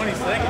20 seconds.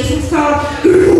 Another one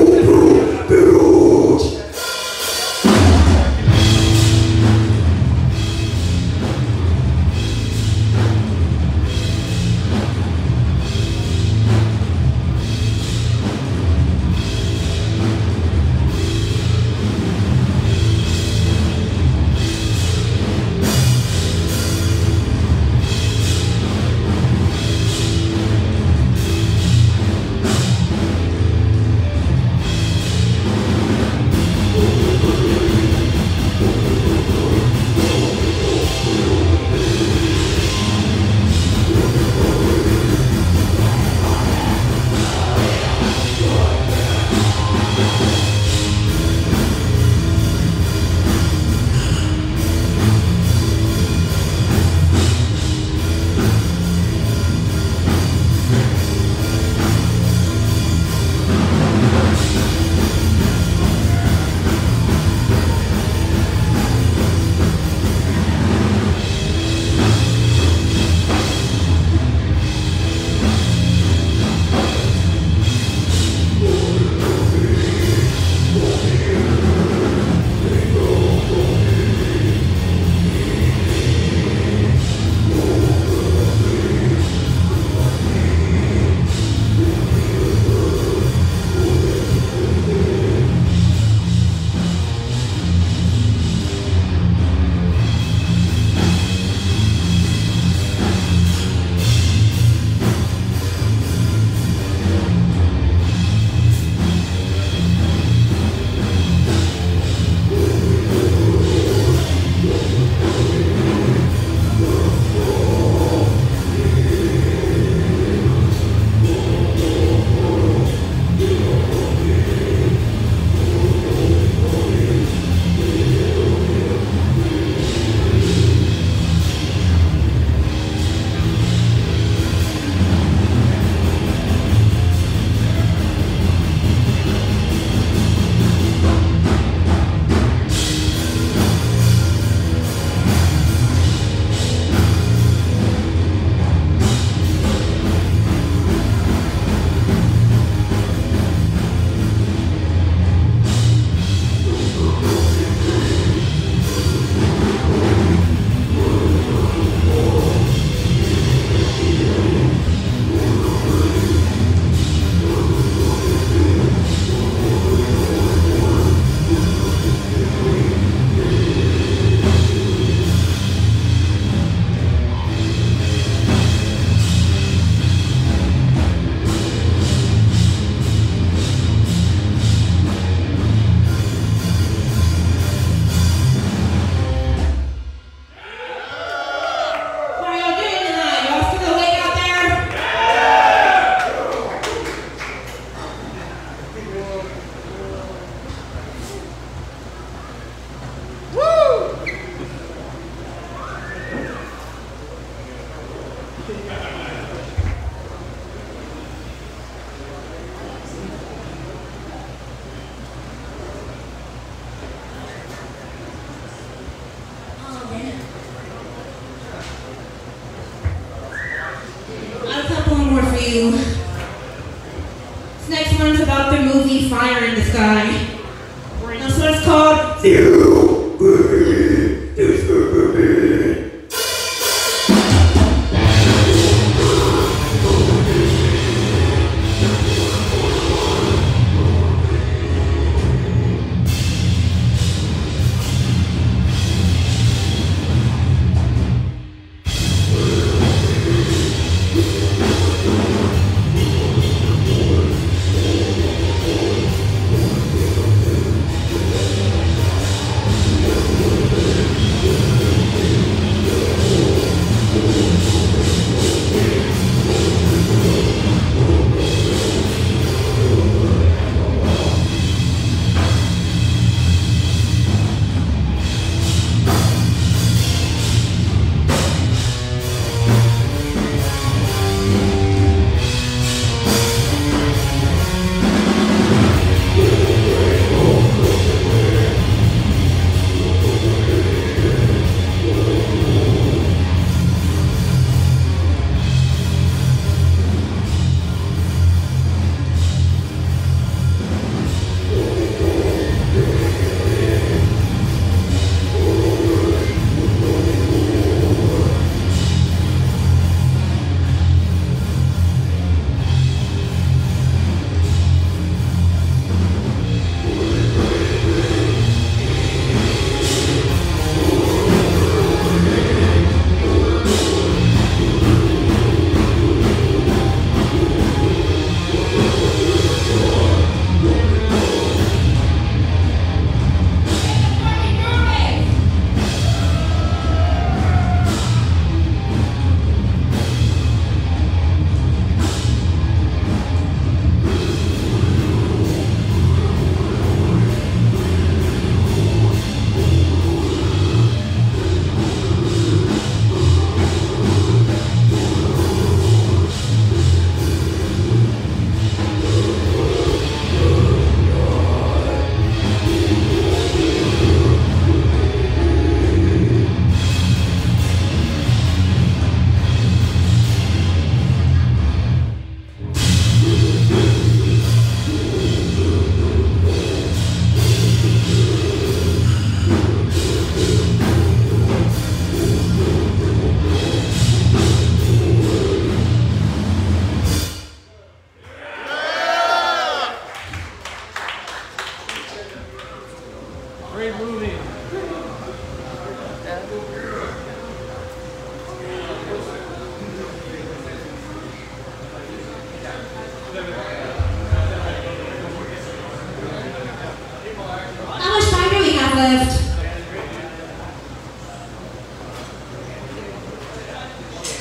you. This next one's about the movie Fire in the Sky. This one's called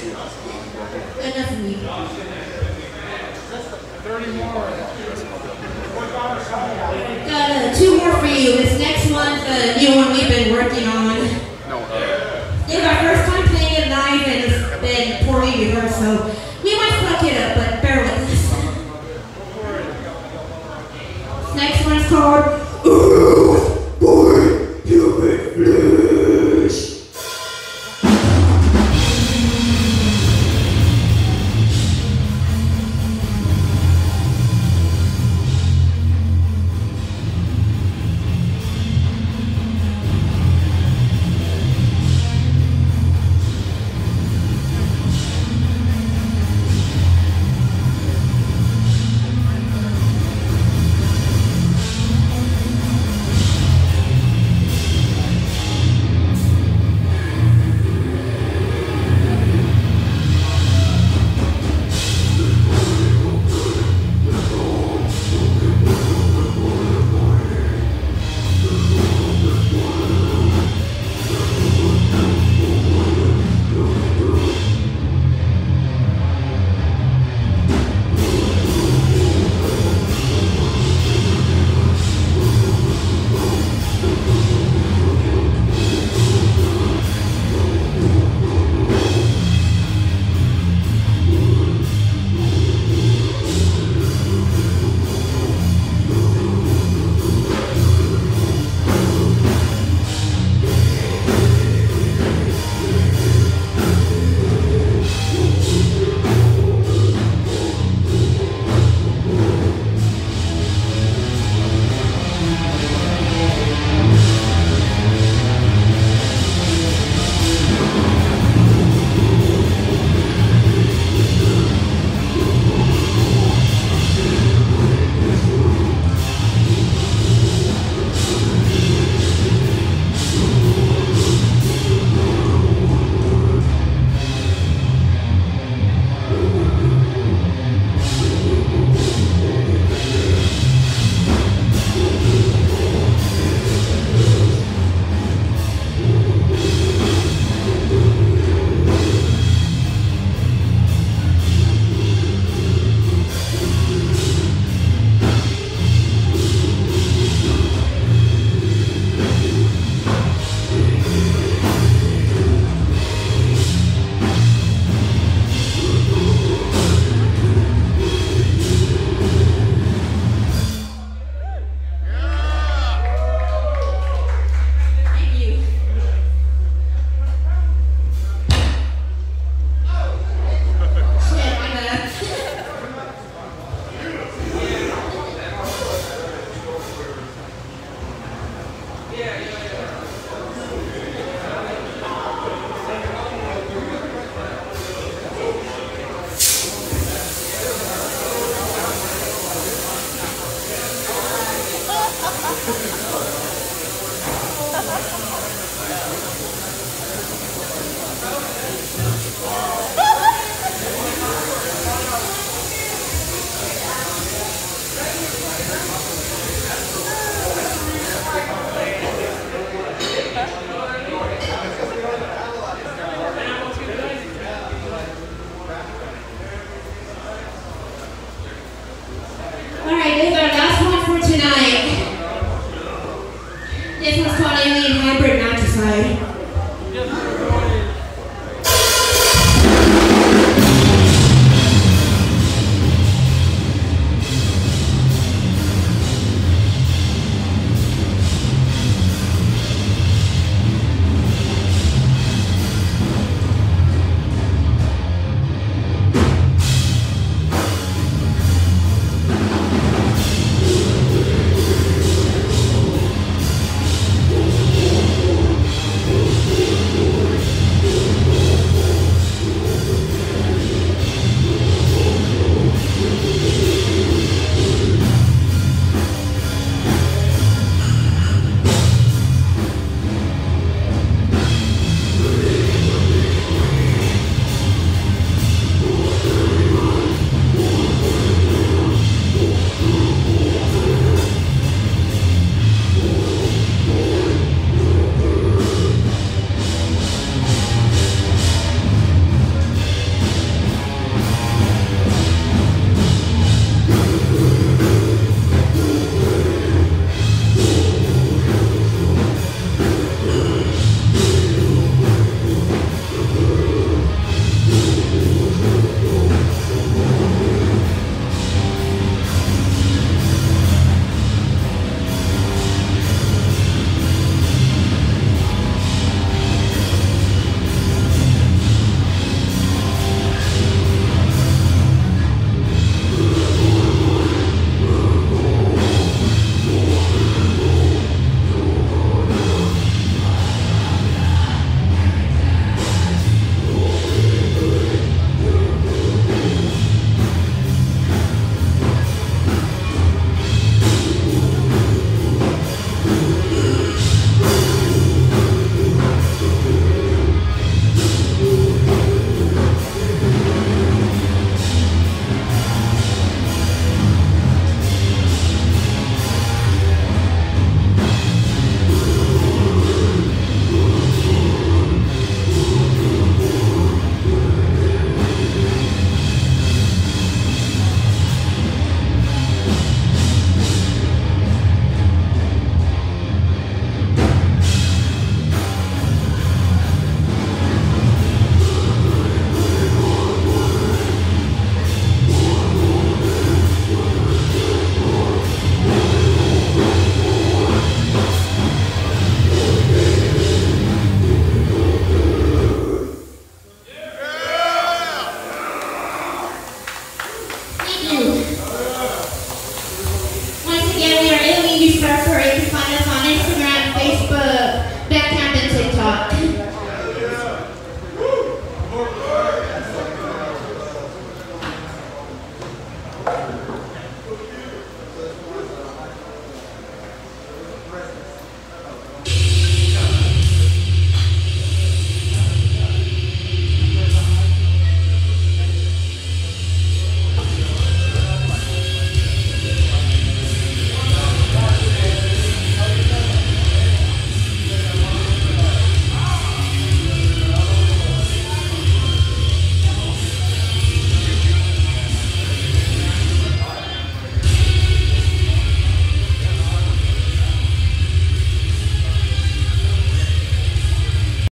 Enough me. 30 more. Got uh, two more for you. This next one's the new one we've been working on. No. It's our first time playing it live and it's been poorly rehearsed, so we might fuck it up, but bear with us. This next one's called.